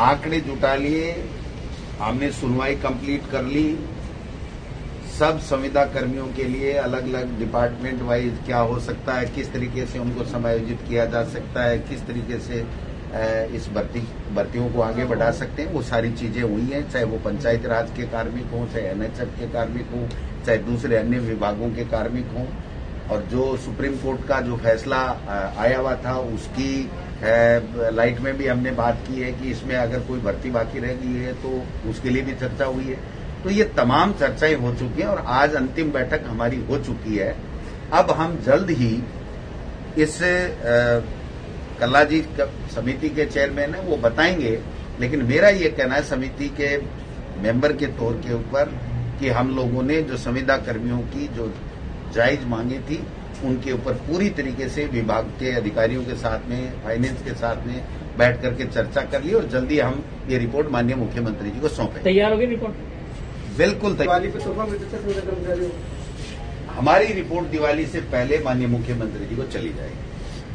आंकड़े जुटा लिए, हमने सुनवाई कंप्लीट कर ली। सब संविदा कर्मियों के लिए अलग अलग डिपार्टमेंट वाइज क्या हो सकता है, किस तरीके से उनको समायोजित किया जा सकता है, किस तरीके से इस भर्ती, भर्तियों को आगे बढ़ा सकते हैं, वो सारी चीज़ें हुई हैं, चाहे वो पंचायत राज के कार्मिक हों, चाहे एनएचएफ के कार्मिक हों, चाहे दूसरे अन्य विभागों के कार्मिक हों। और जो सुप्रीम कोर्ट का जो फैसला आया हुआ था, उसकी लाइट में भी हमने बात की है कि इसमें अगर कोई भर्ती बाकी रह गई है तो उसके लिए भी चर्चा हुई है। तो ये तमाम चर्चाएँ हो चुकी हैं और आज अंतिम बैठक हमारी हो चुकी है। अब हम जल्द ही इस कल्ला जी समिति के चेयरमैन है, वो बताएँगे, लेकिन मेरा ये कहना है समिति के मेंबर के तौर के ऊपर कि हम लोगों ने जो संविदा कर्मियों की, जो जायज़ मांगे थी। उनके ऊपर पूरी तरीके से विभाग के अधिकारियों के साथ में फाइनेंस के साथ में बैठ करके चर्चा कर ली और जल्दी हम ये रिपोर्ट माननीय मुख्यमंत्री जी को सौंपे। तैयार होगी रिपोर्ट बिल्कुल तैयार। हमारी रिपोर्ट दिवाली से पहले माननीय मुख्यमंत्री जी को चली जाएगी।